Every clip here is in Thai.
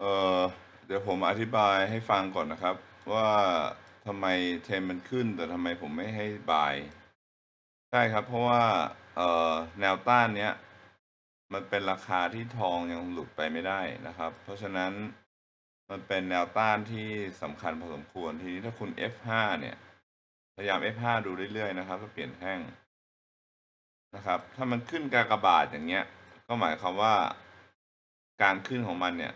เอ่อเดี๋ยวผมอธิบายให้ฟังก่อนนะครับ ว่าทำไมเทรนมันขึ้น แต่ทำไมผมไม่ให้บายใช่ครับ เพราะว่าเอ่อแนวต้านเนี้ย มันเป็นราคาที่ทองยังหลุดไปไม่ได้นะครับ เพราะฉะนั้นมันเป็นแนวต้านที่สำคัญพอสมควรทีนี้ถ้าคุณ F5 เนี่ย พยายาม F5 ดูเรื่อยๆนะครับถ้าเปลี่ยนแท่งนะครับ ถ้ามันขึ้นกากบาทอย่างเงี้ย ก็หมายความว่าการขึ้นของมันเนี่ย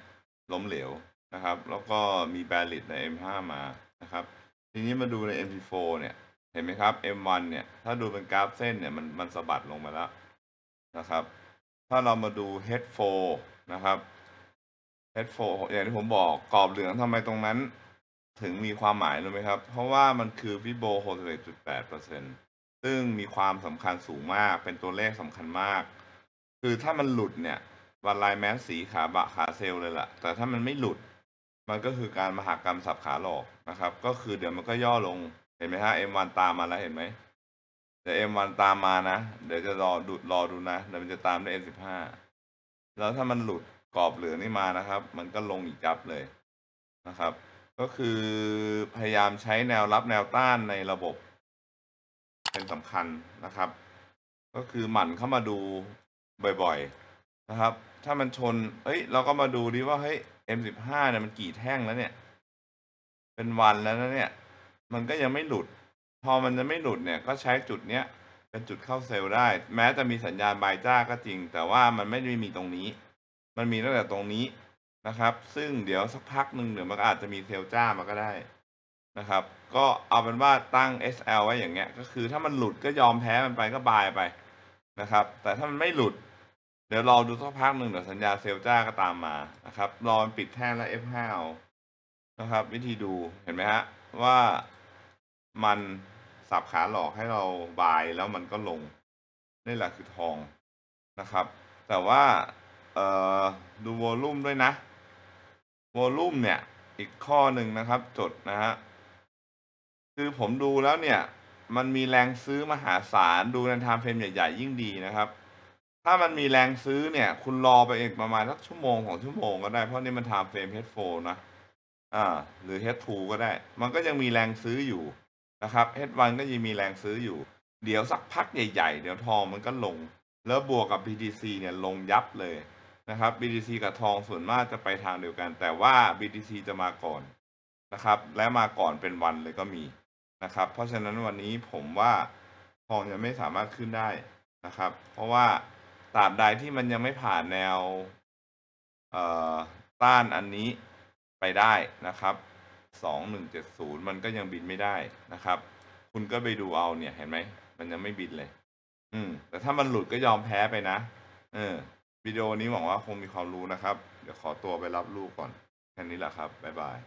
ล้มเหลวนะครับ แล้วก็มีแบริตใน M5 มานะครับ ทีนี้มาดูใน MP4 เนี่ย เห็นไหมครับ M1 เนี่ย ถ้าดูเป็นกราฟเส้นเนี่ย มันมันสะบัดลงมาแล้วนะครับ ถ้าเรามาดู H4 นะครับ H4 อย่างที่ผมบอกกรอบเหลืองทำไมตรงนั้น ถึงมีความหมายรู้ไหมครับ เพราะว่ามันคือฟิโบ61.8%ซึ่งมีความสำคัญสูงมาก เป็นตัวเลขสำคัญมาก คือถ้ามันหลุดเนี่ย วันไลน์แมสสีขาบะขาเซลเลยล่ะ แต่ถ้ามันไม่หลุด มันก็คือการมหากรรมสับขาหลอกนะครับ ก็คือเดี๋ยวมันก็ย่อลง เห็นไหมฮะ M1 ตามมาแล้วเห็นไหมเดี๋ยว M1 ตามมานะ เดี๋ยวจะรอดูรอดูนะ เดี๋ยวมันจะตามด้วย M15 แล้วถ้ามันหลุดกรอบเหลือนี่มานะครับ มันก็ลงอีกจับเลยนะครับ ก็คือพยายามใช้แนวรับแนวต้านในระบบ เป็นสำคัญนะครับ ก็คือหมั่นเข้ามาดูบ่อยๆ นะครับ ถ้ามันชน เอ้ย เราก็มาดูดิว่า เฮ้ย M15 เนี่ยมันกี่แท่งแล้วเนี่ย เป็นวันแล้วนะเนี่ย มันก็ยังไม่หลุด พอมันจะไม่หลุดเนี่ย ก็ใช้จุดเนี้ย เป็นจุดเข้าเซลล์ได้ แม้จะมีสัญญาณบายจ้าก็จริง แต่ว่ามันไม่ได้มีตรงนี้ มันมีตั้งแต่ตรงนี้นะครับ ซึ่งเดี๋ยวสักพักหนึ่งเดี๋ยวมันก็อาจจะมีเซลล์จ้ามาก็ได้นะครับ ก็เอาเป็นว่าตั้ง SL ไว้อย่างเงี้ย ก็คือถ้ามันหลุดก็ยอมแพ้มันไปก็บายไปนะครับ แต่ถ้ามันไม่หลุด เดี๋ยวรอดูสักพักหนึ่งเดี๋ยวสัญญาเซลจ้าก็ตามมานะครับ รอมันปิดแท่งแล้ว F5 เอานะครับ วิธีดูเห็นไหมฮะว่ามันสับขาหลอกให้เราบายแล้วมันก็ลงนี่แหละคือทองนะครับ แต่ว่าเอ่อดูวอลลุ่มด้วยนะvolume เนี่ย อีกข้อหนึ่งนะครับ จดนะฮะคือผมดูแล้วเนี่ย มันมีแรงซื้อมหาศาลดูใน time frame ใหญ่ ๆ ยิ่งดีนะครับ ถ้ามันมีแรงซื้อเนี่ย คุณรอไปเองประมาณสักชั่วโมงของชั่วโมงก็ได้ เพราะนี่มัน time frame H4 นะ อ่า หรือ H2 ก็ได้ มันก็ยังมีแรงซื้ออยู่นะครับ H1 ก็ยังมีแรงซื้ออยู่ เดี๋ยวสักพักใหญ่ๆ เดี๋ยวทองมันก็ลง แล้วบวกกับ BTC เนี่ยลงยับเลยนะครับ BTC กับทองส่วนมากจะไปทางเดียวกัน แต่ว่า BTC จะมาก่อนนะครับ และมาก่อนเป็นวันเลยก็มีนะครับ เพราะฉะนั้นวันนี้ผมว่าทองยังไม่สามารถขึ้นได้นะครับ เพราะว่า ตราบใดที่มันยังไม่ผ่านแนวเอ่อต้านอันนี้ไปได้นะครับสองหนึ่งเจ็ดศูนย์มันก็ยังบินไม่ได้นะครับ คุณก็ไปดูเอาเนี่ยเห็นไหม มันยังไม่บินเลย อืม แต่ถ้ามันหลุดก็ยอมแพ้ไปนะ เออ วิดีโอนี้หวังว่าคงมีความรู้นะครับ เดี๋ยวขอตัวไปรับลูกก่อน แค่นี้แหละครับ บ๊ายบาย